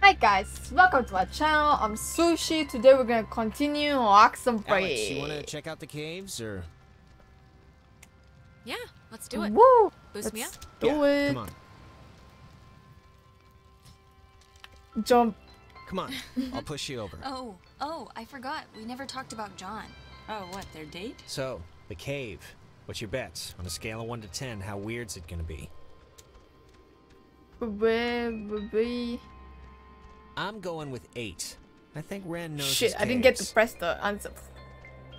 Hi guys, welcome to my channel. I'm Sushi. Today we're gonna continue Oxenfree. Alex, you want to check out the caves, or Yeah, let's do it. Woo! Boost me Let's up. do Yeah, it. Come on, Jump. come on. I'll push you over. Oh, oh, I forgot. We never talked about John. Oh, what, their date? So, the cave. What's your bets? On a scale of one to ten, how weird's it gonna be? Baby. I'm going with eight. I think Ren knows. Shit, his I didn't get to press the answer.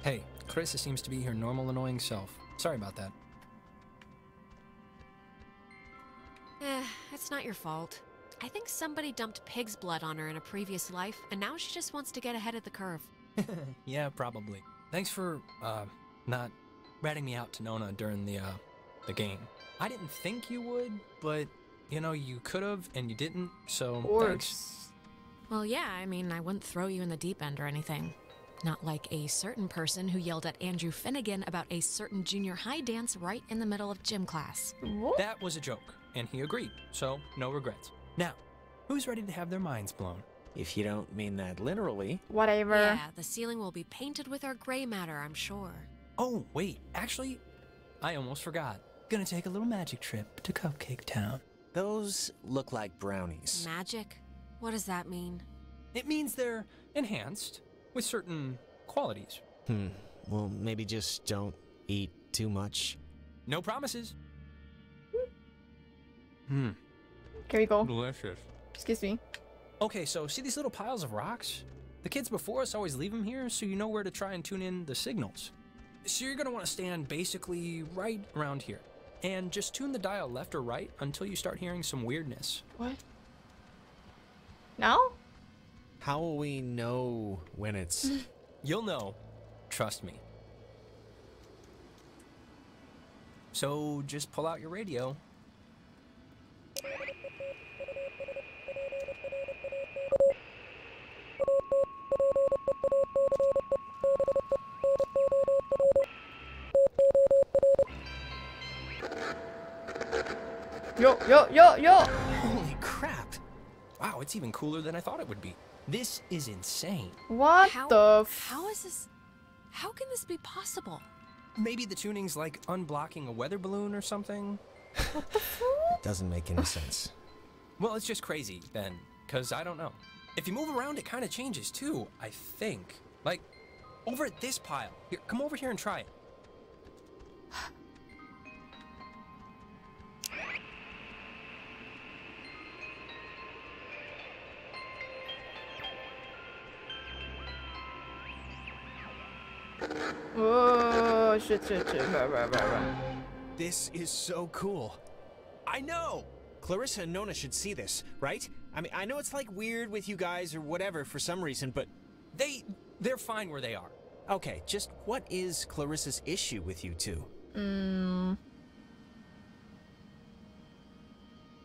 Hey, Clarissa seems to be her normal annoying self. Sorry about that. Eh, it's not your fault. I think somebody dumped pig's blood on her in a previous life, and now she just wants to get ahead of the curve. yeah, probably. Thanks for, uh, not ratting me out to Nona during the, uh, the game. I didn't think you would, but, you know, you could've and you didn't, so Of thanks. Course. Well, yeah, I mean, I wouldn't throw you in the deep end or anything. Not like a certain person who yelled at Andrew Finnegan about a certain junior high dance right in the middle of gym class. What? That was a joke, and he agreed, so no regrets. Now, who's ready to have their minds blown? If you don't mean that literally. Whatever. Yeah, the ceiling will be painted with our gray matter, I'm sure. Oh, wait, actually, I almost forgot. Gonna take a little magic trip to Cupcake Town. Those look like brownies. Magic? What does that mean? It means they're enhanced with certain qualities. Hmm. Well, maybe just don't eat too much. No promises. Hmm, Here we go. delicious. Excuse me. Okay, so see these little piles of rocks? The kids before us always leave them here so you know where to try and tune in the signals. So you're gonna want to stand basically right around here. And just tune the dial left or right until you start hearing some weirdness. What? Now? How will we know when it's. You'll know. Trust me. So just pull out your radio. Yo, yo, yo, yo! Holy crap! Wow, it's even cooler than I thought it would be. This is insane. What how, the f- How is this? How can this be possible? Maybe the tuning's like unblocking a weather balloon or something? Doesn't make any sense. Well, it's just crazy then, because I don't know. If you move around, it kind of changes too, I think. Like, over at this pile. Here, come over here and try it. shit, shit, shit. Rah, rah, rah, rah. This is so cool. I know! Clarissa and Nona should see this, right? I mean, I know it's like weird with you guys or whatever for some reason, but They, they're fine where they are. okay, just what is Clarissa's issue with you two? Mm,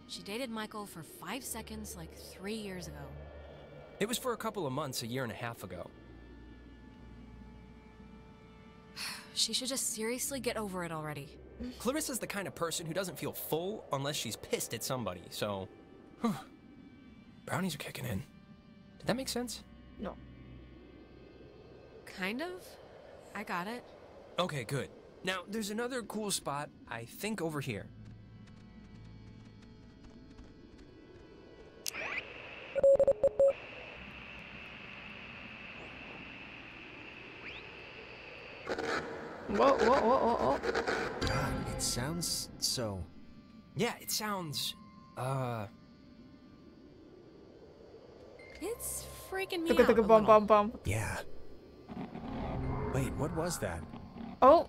She dated Michael for five seconds like three years ago. It was for a couple of months a year and a half ago. She should just seriously get over it already. Clarissa's the kind of person who doesn't feel full unless she's pissed at somebody, so. whew. Brownies are kicking in. Did that make sense? no. Kind of. I got it. Okay, good. Now, there's another cool spot, I think over here. Whoa, whoa, whoa, whoa, whoa. God, it sounds so. Yeah, it sounds. Uh. It's freaking me Tuk out. tuk a bum little. bum bum. Yeah. Wait, what was that? Oh,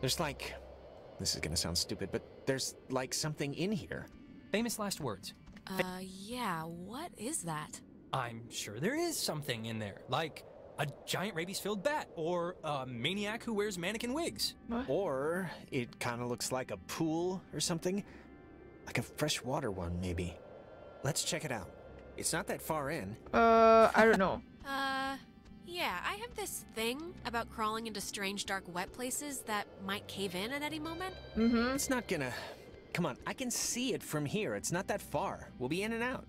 There's like. This is gonna sound stupid, but there's like something in here. Famous last words. Uh, yeah. What is that? I'm sure there is something in there, like a giant rabies filled bat, or a maniac who wears mannequin wigs. Or it kind of looks like a pool or something. Like a freshwater one, maybe. Let's check it out. It's not that far in. uh, I don't know. Uh, yeah. I have this thing about crawling into strange, dark, wet places that might cave in at any moment. Mm-hmm. It's not gonna Come on, I can see it from here. It's not that far. We'll be in and out.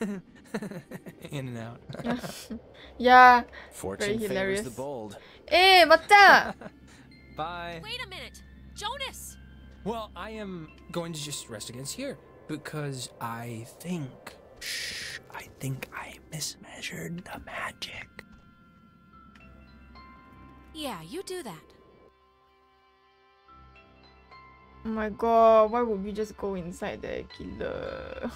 In and out. Yeah. Fortune favors hilarious. the bold. Eh, 맞다. Bye. Wait a minute! Jonas! Well, I am going to just rest against here because I think. Shh. I think I mismeasured the magic. Yeah, you do that. Oh my god, why would we just go inside the killer?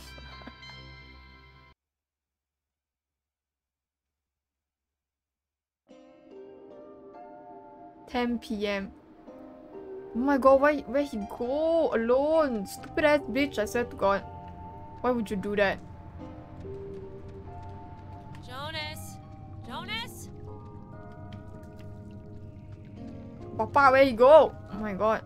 10 p.m. Oh my god, why where he go alone? Stupid ass bitch, I swear to god. Why would you do that? Jonas! Jonas! Papa, where he go? Oh my god.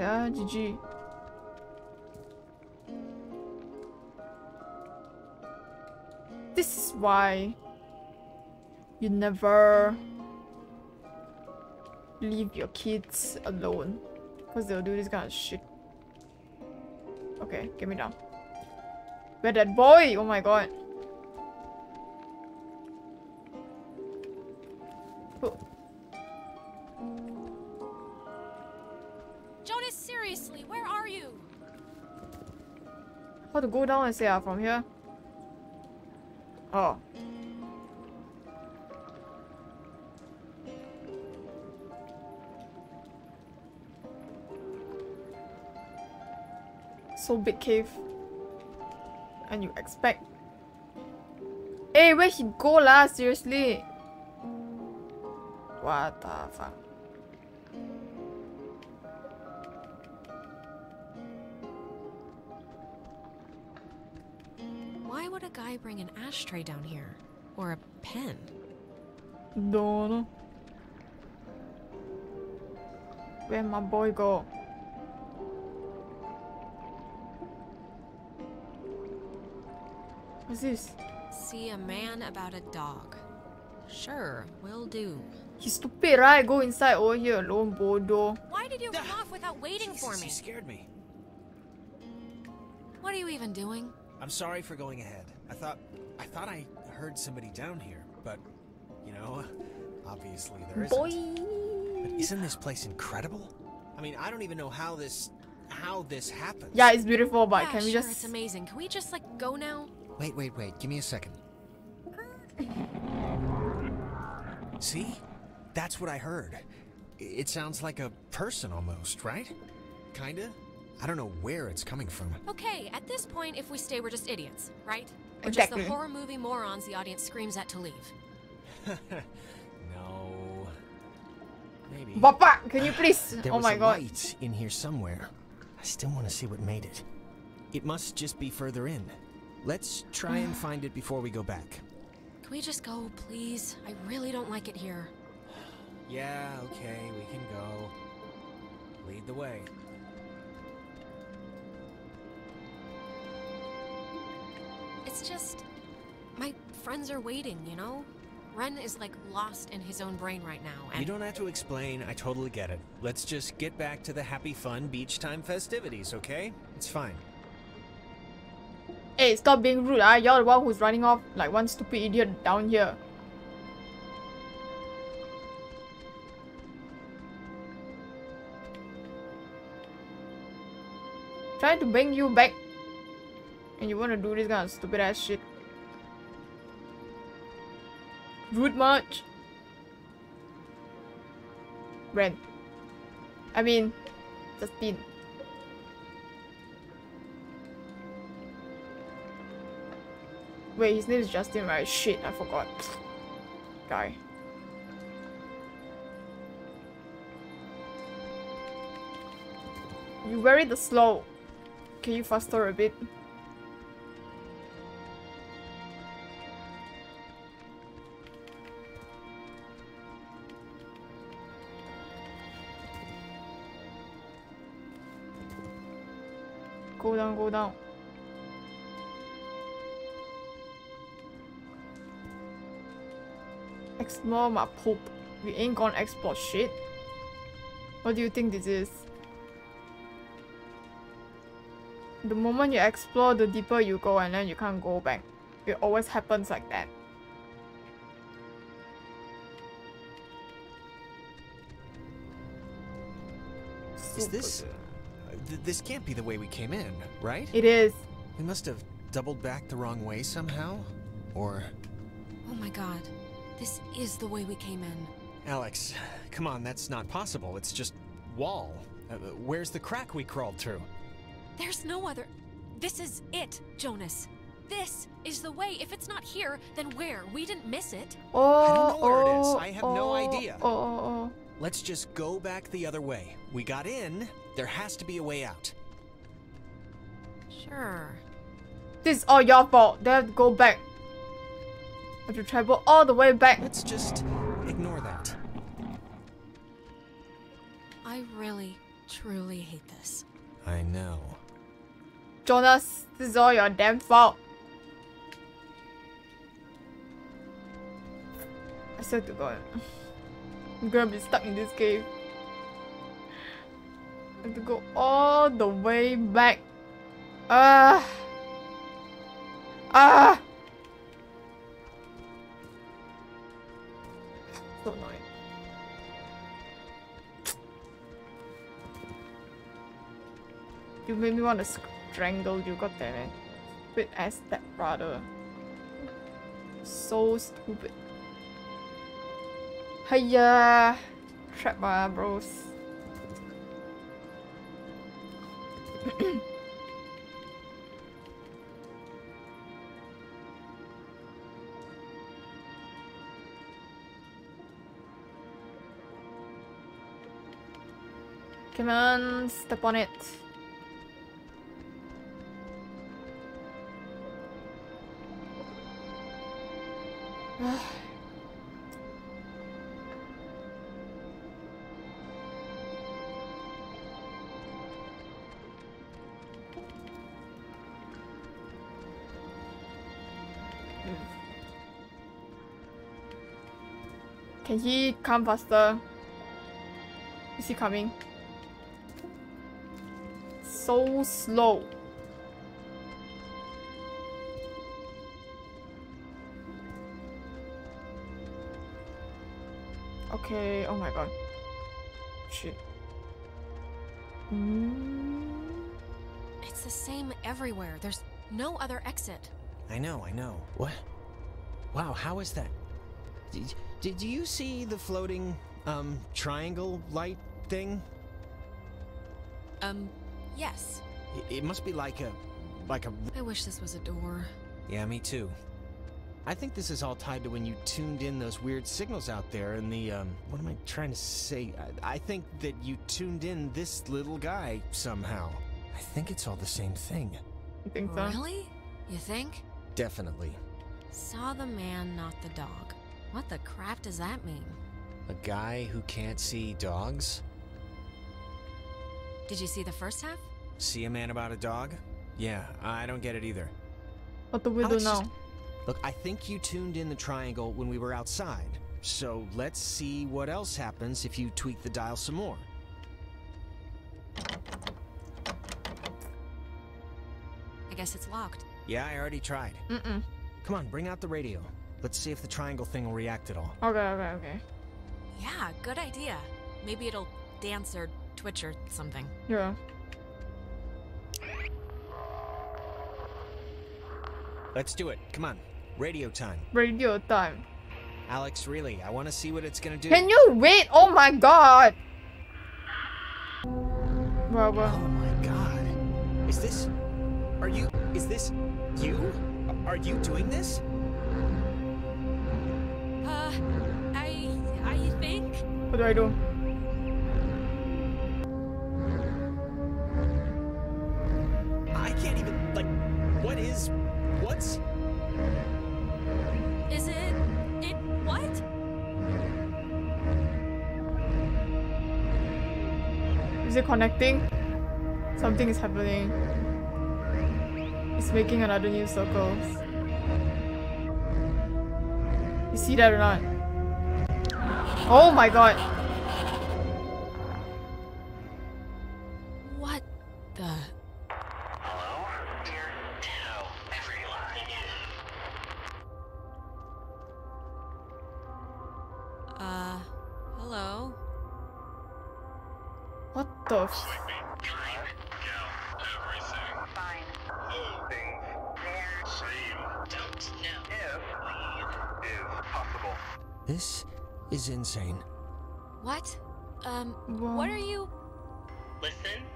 Yeah? GG. This is why you never leave your kids alone. Because they'll do this kind of shit. Okay, get me down. Where that boy? Oh my god. How to go down and say ah from here? Oh. So big cave. And you expect. Hey, where he go lah? Seriously. What the fuck? Would a guy bring an ashtray down here? Or a pen? Don't know. Where my boy go? What's this? See a man about a dog. Sure, will do. He's stupid, right? Go inside over here alone, bodo. Why did you run off without waiting for me? You scared me. What are you even doing? I'm sorry for going ahead. I thought I thought I heard somebody down here, but you know, obviously there isn't. Boy. But isn't this place incredible? I mean, I don't even know how this how this happens. Yeah, it's beautiful, but yeah, can we sure, just it's amazing. Can we just like go now? Wait, wait, wait. Give me a second. See? That's what I heard. It sounds like a person almost, right? Kinda? I don't know where it's coming from. Okay, at this point, if we stay, we're just idiots, right? We're just the horror movie morons the audience screams at to leave. no. Maybe. Papa, can you please? There oh was my a god. light in here somewhere. I still want to see what made it. It must just be further in. Let's try and find it before we go back. Can we just go, please? I really don't like it here. Yeah, okay, we can go. Lead the way. It's just. My friends are waiting, you know? Ren is like lost in his own brain right now. And You don't have to explain, I totally get it. Let's just get back to the happy, fun beach time festivities, okay? It's fine. Hey, stop being rude, ah. You're the one who's running off like one stupid idiot down here. Trying to bring you back. And you wanna do this kind of stupid ass shit. Rude much. Ren. I mean, Justine. Wait, his name is Justin, right? Shit, I forgot. Guy. You're very the slow. Can you faster a bit? Go down, go down. Explore my poop. We ain't gonna explore shit. What do you think this is? The moment you explore, the deeper you go and then you can't go back. It always happens like that. Is this... good. uh, th- this can't be the way we came in, right? It is. We must have doubled back the wrong way somehow? Or... Oh my god. This is the way we came in. Alex, come on, that's not possible. It's just wall. Uh, where's the crack we crawled through? There's no other. This is it, Jonas. This is the way. If it's not here, then where? We didn't miss it. Oh, Let's just go back the other way. We got in. There has to be a way out. Sure. This is all your fault. They have to go back. Have to travel all the way back. Let's just ignore that. I really, truly hate this. I know. Jonas, this is all your damn fault. I swear to God. I'm gonna be stuck in this cave. I have to go all the way back. Ah. Ah. So annoying. You made me want to strangle you, god damn it. Stupid ass stepbrother. So stupid. Hiya! Trap my bros. Come on, step on it. Can he come faster? Is he coming? So slow. Okay, oh my god. Shit. Mm. It's the same everywhere. There's no other exit. I know, I know. What? Wow, how is that? Did, did you see the floating, um, triangle light thing? Um, yes. It, it must be like a, like a... I wish this was a door. Yeah, me too. I think this is all tied to when you tuned in those weird signals out there and the, um, what am I trying to say? I, I think that you tuned in this little guy somehow. I think it's all the same thing. You think so? Really? You think? Definitely. Saw the man, not the dog. What the crap does that mean? A guy who can't see dogs? Did you see the first half? See a man about a dog? Yeah, I don't get it either. What do we do now? just- Look, I think you tuned in the triangle when we were outside. So let's see what else happens if you tweak the dial some more. I guess it's locked. Yeah, I already tried. Mm-mm. Come on, bring out the radio. Let's see if the triangle thing will react at all. Okay, okay, okay. Yeah, good idea. Maybe it'll dance or twitch or something. Yeah. Let's do it. Come on. Radio time. Radio time. Alex, really, I want to see what it's gonna do. Can you wait? Oh my god! Bro, Oh my god. Is this. Are you. Is this. You? Are you doing this? I. I think? What do I do? I can't even. Like. What is. What's. Is it. It. What? Is it connecting? Something is happening. It's making another new circle. You see that or not? Oh my god. What the? Hello? Dear Ditto, everyone. Uh, hello? What the This is insane. What? Um, Wha- what are you? Listen.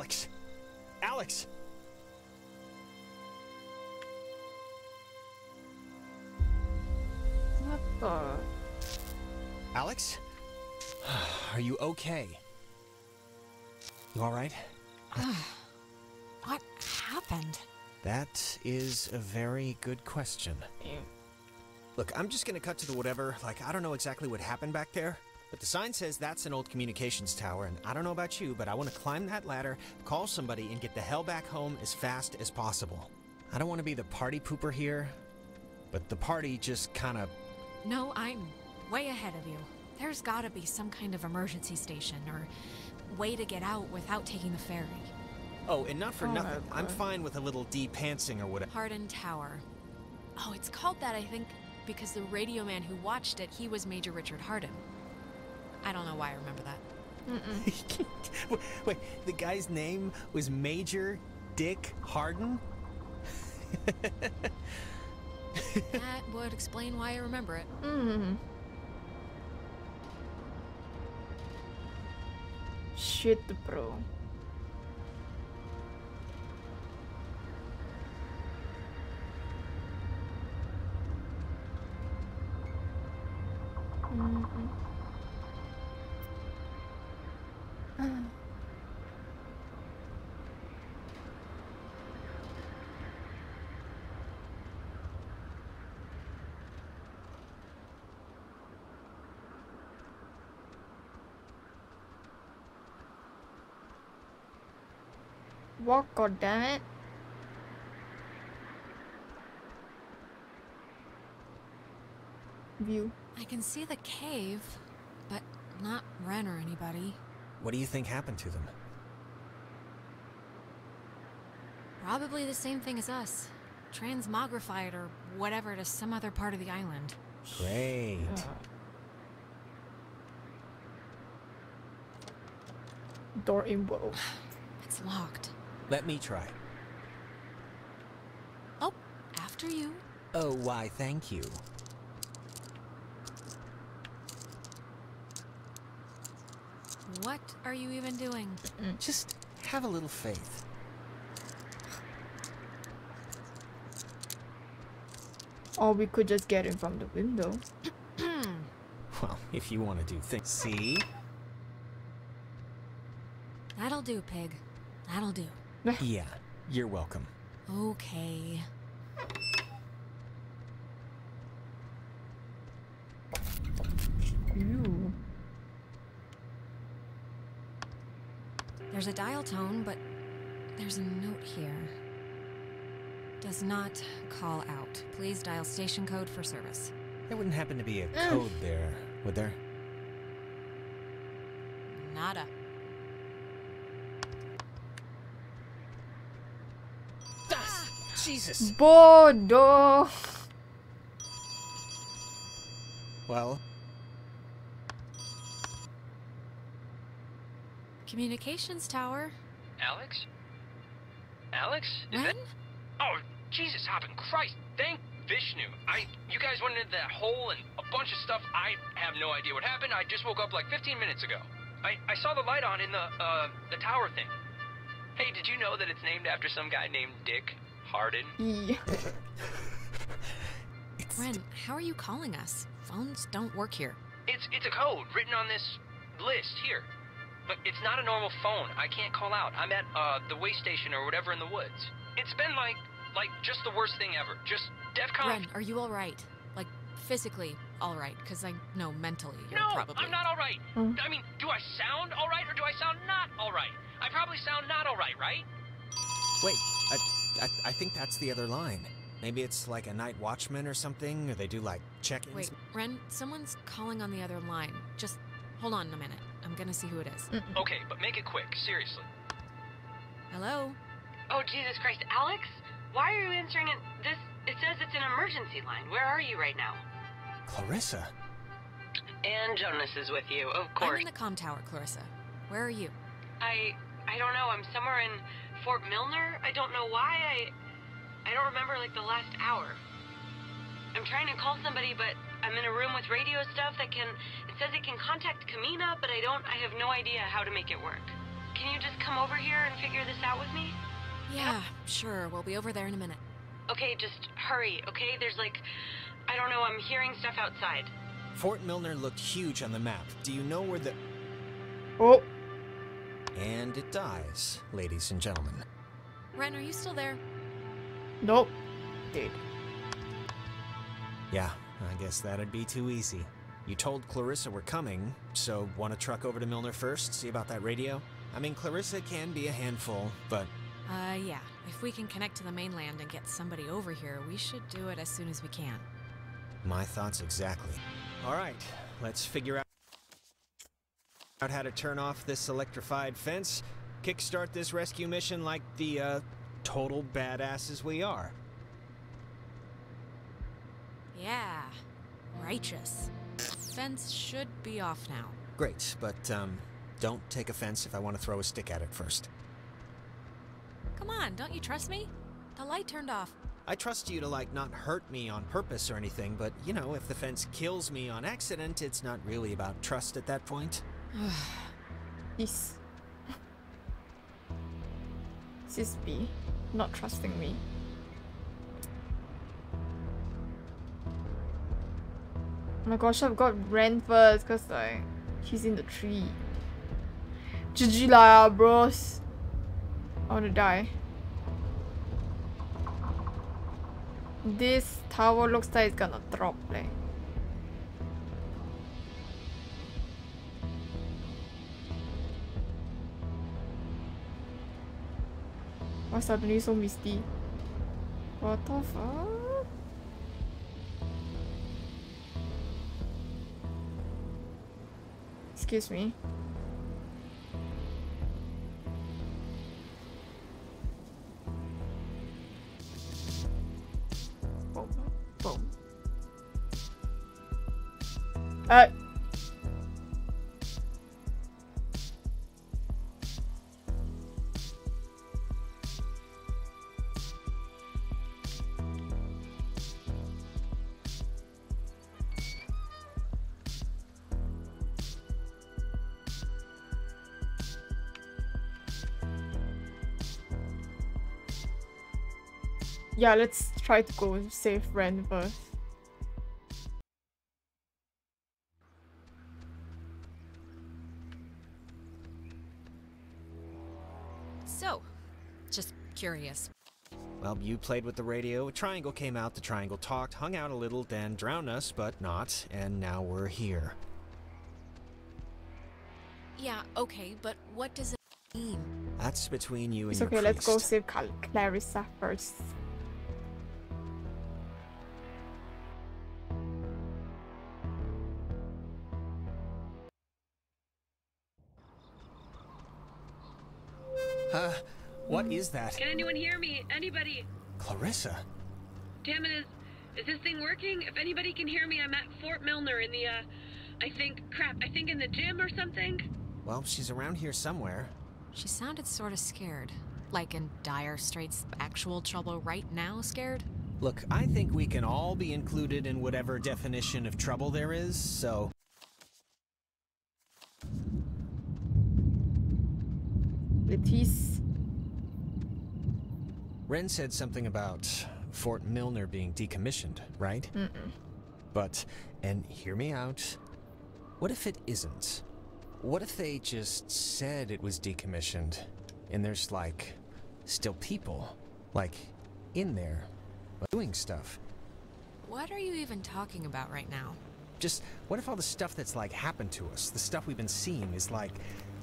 Alex! Alex! What the? Alex? Are you okay? You alright? What happened? That is a very good question. Look, I'm just gonna cut to the whatever. Like, I don't know exactly what happened back there, but the sign says that's an old communications tower, and I don't know about you, but I want to climb that ladder, call somebody, and get the hell back home as fast as possible. I don't want to be the party pooper here, but the party just kind of. No, I'm way ahead of you. There's gotta be some kind of emergency station or way to get out without taking the ferry. Oh, and not for Oh nothing. I'm fine with a little de-pantsing or whatever. Harden Tower. Oh, it's called that, I think, because the radio man who watched it, he was Major Richard Harden. I don't know why I remember that. wait, wait, the guy's name was Major Dick Harden? that would explain why I remember it. Hmm. Shit, bro. What, god damn it? View. I can see the cave, but not Ren or anybody. What do you think happened to them? Probably the same thing as us. Transmogrified or whatever to some other part of the island. Great. Uh-huh. Door in bow. It's locked. Let me try. Oh, after you. Oh, why, thank you. What are you even doing? Just have a little faith. Or we could just get in from the window. Well, if you want to do things. See? That'll do, pig. That'll do. Yeah, you're welcome. Okay. Ew. There's a dial tone, but there's a note here. Does not call out. Please dial station code for service. There wouldn't happen to be a code there, would there? Jesus! Bodo. Well, Communications tower. Alex? Alex? Is Ren? that- Oh, Jesus, Hoppin' Christ! Thank Vishnu. I, you guys went into that hole and a bunch of stuff. I have no idea what happened. I just woke up like 15 minutes ago. I, I saw the light on in the, uh, the tower thing. Hey, did you know that it's named after some guy named Dick Harden? Yeah. Ren, how are you calling us? Phones don't work here. It's, it's a code written on this list here. But it's not a normal phone. I can't call out. I'm at, uh, the way station or whatever in the woods. It's been like, like just the worst thing ever. Just DEFCON Ren, are you alright? Like, physically alright? Because I know mentally you're no, probably. I'm not all right. Hmm. I mean, do I sound all right or do I sound not all right? I probably sound not all right, right? Wait, I, I, I think that's the other line. Maybe it's like a night watchman or something, or they do like check-ins. Wait, Ren, someone's calling on the other line. Just hold on a minute. I'm gonna see who it is. Okay, but make it quick. Seriously. Hello? Oh, Jesus Christ. Alex? Why are you answering it? This, it says it's an emergency line. Where are you right now? Clarissa. And Jonas is with you, of course. I'm in the com tower, Clarissa. Where are you? I, I don't know. I'm somewhere in Fort Milner. I don't know why. I, I don't remember like the last hour. I'm trying to call somebody, but I'm in a room with radio stuff that can. It says it can contact Camena, but I don't. I have no idea how to make it work. Can you just come over here and figure this out with me? Yeah, sure. We'll be over there in a minute. Okay, just hurry. Okay, there's like, I don't know. I'm hearing stuff outside. Fort Milner looked huge on the map. Do you know where the... Oh, And it dies, ladies and gentlemen. Ren, are you still there? nope. Dude. Yeah, I guess that'd be too easy. You told Clarissa we're coming, so want to truck over to Milner first, see about that radio? I mean, Clarissa can be a handful, but Uh, yeah. If we can connect to the mainland and get somebody over here, we should do it as soon as we can. my thoughts exactly. All right, let's figure out out how to turn off this electrified fence, kickstart this rescue mission like the uh, total badasses we are. Yeah. Righteous. Fence should be off now. Great, but um, don't take offense if I want to throw a stick at it first. Come on, don't you trust me? The light turned off. I trust you to, like, not hurt me on purpose or anything, but, you know, if the fence kills me on accident, it's not really about trust at that point. This. Sis B. Not trusting me. Oh my gosh, I've got Ren first, cause like, he's in the tree. GG lah, bros. I wanna die. This tower looks like it's gonna drop, like. Suddenly so misty? What the fuck? Excuse me. Yeah, let's try to go save Ren first. So, just curious. Well, you played with the radio, a triangle came out, the triangle talked, hung out a little, then drowned us, but not, and now we're here. Yeah, okay, but what does it mean? That's between you and It's your okay, let's go priest. save Cal- Clarissa first. Uh, what is that? Can anyone hear me? Anybody? Clarissa? Damn it, is is this thing working? If anybody can hear me, I'm at Fort Milner in the uh I think crap, I think in the gym or something. Well, she's around here somewhere. She sounded sort of scared. Like in dire straits, actual trouble right now scared? Look, I think we can all be included in whatever definition of trouble there is, so. Lettice. Ren said something about Fort Milner being decommissioned, right? Mm-mm. But, and hear me out, what if it isn't? What if they just said it was decommissioned and there's like still people, like in there, doing stuff? What are you even talking about right now? Just what if all the stuff that's like happened to us, the stuff we've been seeing, is like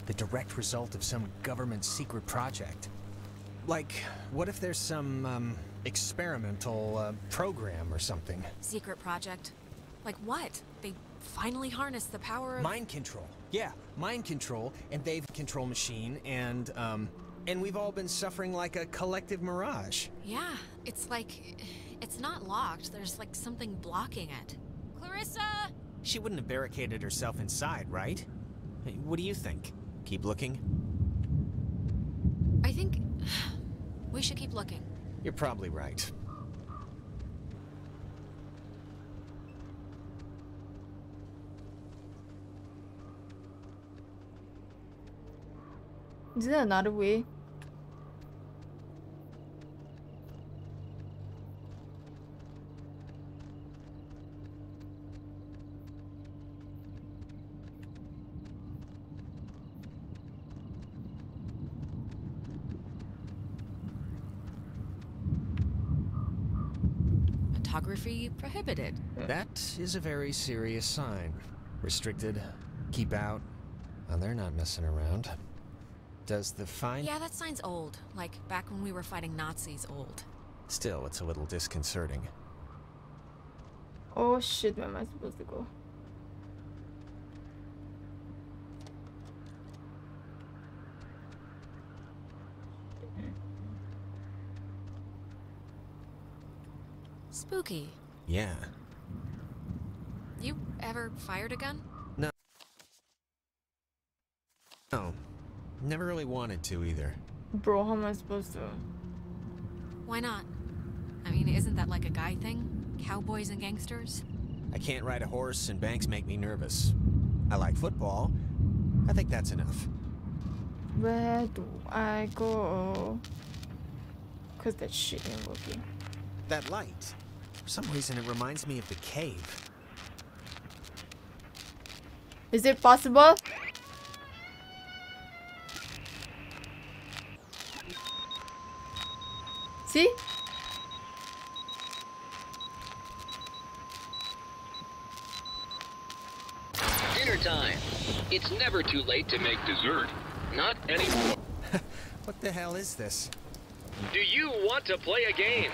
the direct result of some government secret project? Like, what if there's some um, experimental uh, program or something? Secret project? Like what? They finally harnessed the power of. Mind control. Yeah, mind control, and they've control machine, and um, and we've all been suffering like a collective mirage. Yeah, it's like. It's not locked. There's like something blocking it. Clarissa! She wouldn't have barricaded herself inside, right? What do you think? Keep looking. I think. We should keep looking. You're probably right. Is there another way? Photography prohibited. That is a very serious sign. Restricted, keep out. Well, they're not messing around. Does the fine? Yeah, that sign's old. Like back when we were fighting Nazis old. Still, it's a little disconcerting. Oh shit, where am I supposed to go? Spooky. Yeah. You ever fired a gun? No. No. Never really wanted to either. Bro, how am I supposed to? Why not? I mean, isn't that like a guy thing? Cowboys and gangsters? I can't ride a horse and banks make me nervous. I like football. I think that's enough. Where do I go? Cause that shit ain't working. That light. For some reason, it reminds me of the cave. Is it possible? See? Dinner time. It's never too late to make dessert. Not anymore. What the hell is this? Do you want to play a game?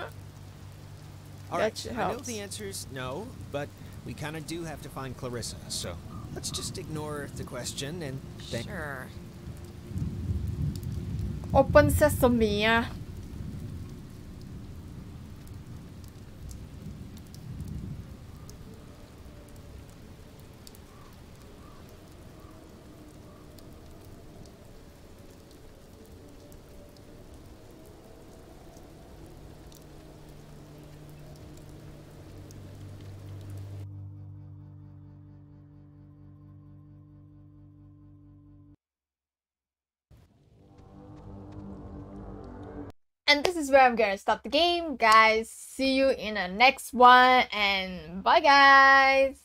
All That right, I know the answer is no, but we kind of do have to find Clarissa, so let's just ignore the question and think. Sure. Open sesame is where I'm gonna stop the game, guys. See you in the next one, and bye, guys.